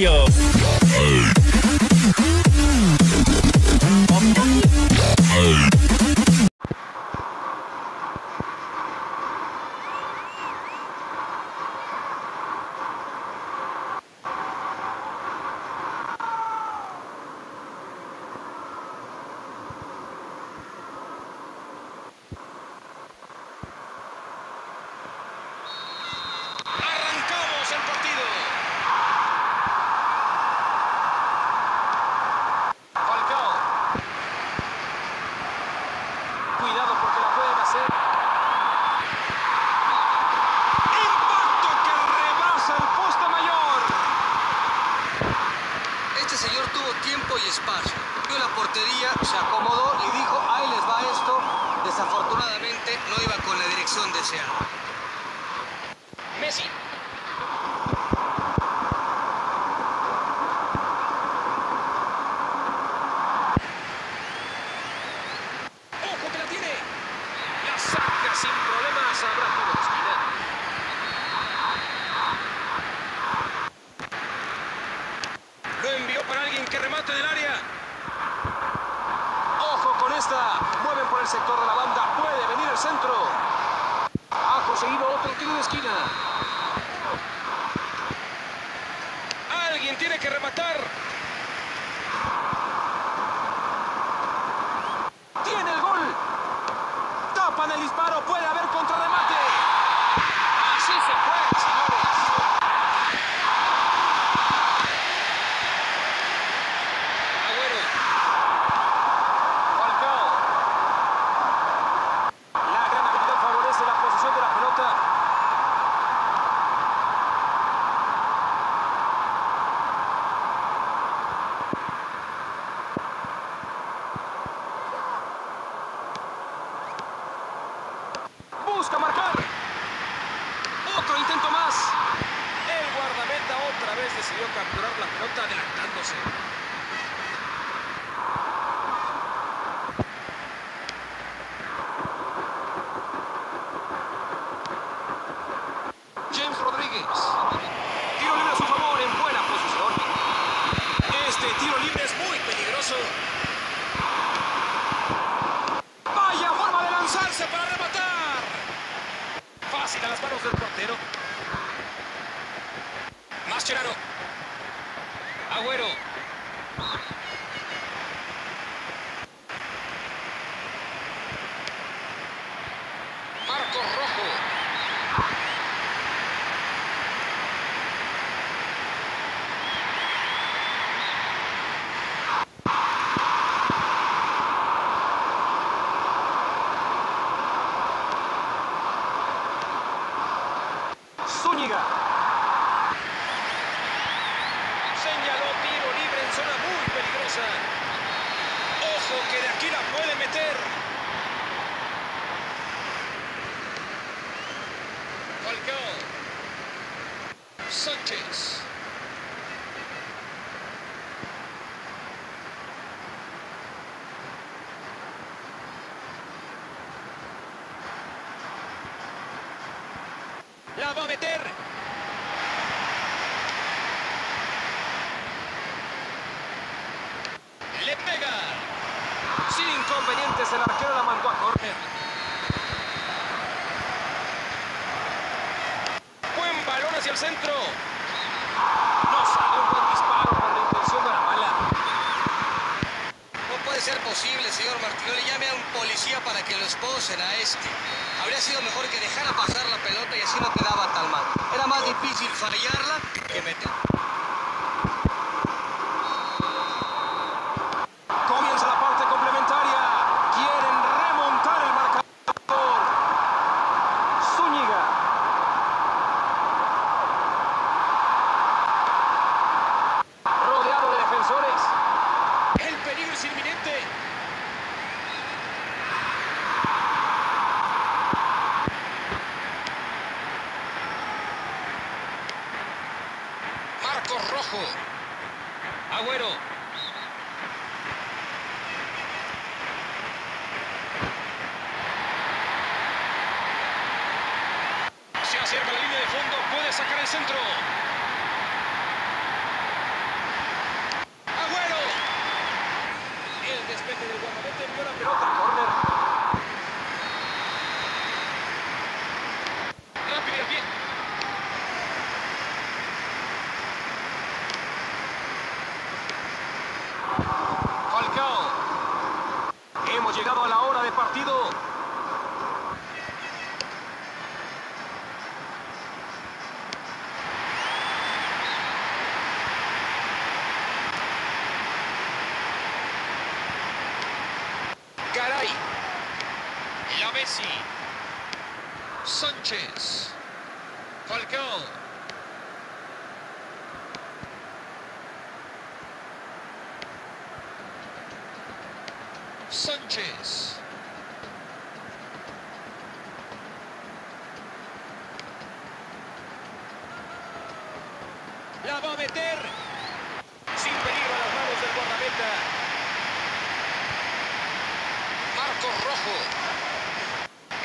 Radio. Portería, se acomodó y dijo, ahí les va esto. Desafortunadamente no iba con la dirección deseada. Messi. ¡Ojo que la tiene! La saca sin problemas. Habrá tiro de esquina. Lo envió para alguien que remate del área. ¡Ojo con esta! Mueven por el sector de la banda. Puede venir el centro. Ha conseguido otro tiro de esquina. Alguien tiene que rematar. Tiene el gol. Tapan el disparo. Puede haber contrarremate. Así se juega, señores. Agüero. Falcao. La gran habilidad favorece la posición de la pelota. Busca marcar. Otro intento más. El guardameta decidió capturar la pelota adelantándose. Mascherano. Agüero. Ojo que de aquí la puede meter. Falcao. Sánchez. La va a meter. Pega. Sin inconvenientes, el arquero la mandó a córner. Buen balón hacia el centro. No salió un buen disparo cuando la intención no era mala. No puede ser posible, señor Martinoli. Llame a un policía para que lo esposen a este. Habría sido mejor que dejara pasar la pelota y así no quedaba tan mal. Era más difícil fallarla que meter. despeje del guardameta, envió la pelota al córner. Rápido y a pie. Falcao. Hemos llegado a la hora de partido. Garay. La Messi. Sánchez. Falcao. Sánchez. La va a meter. Sin peligro a las manos del guardameta.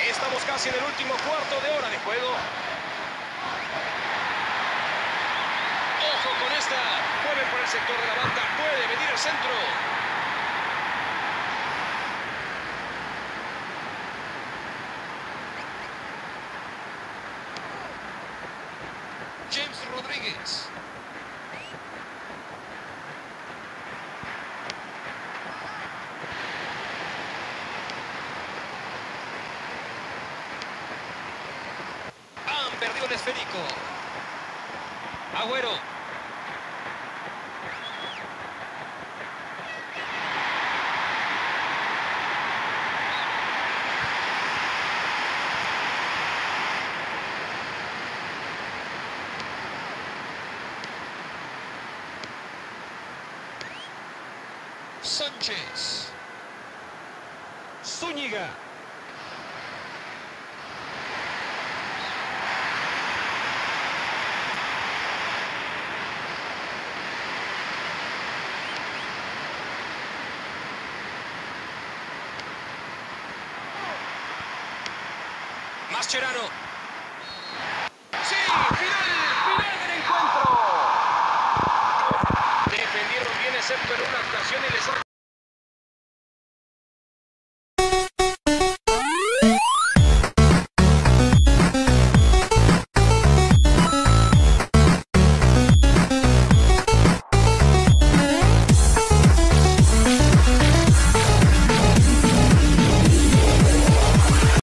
Estamos casi en el último cuarto de hora de juego. Ojo con esta. Mueve por el sector de la banda. Puede venir el centro. James Rodríguez. Han perdido el esférico. Agüero. Sánchez. Zúñiga. Mascherano. Sí, final, final del encuentro. Defendieron bien ese pero una y les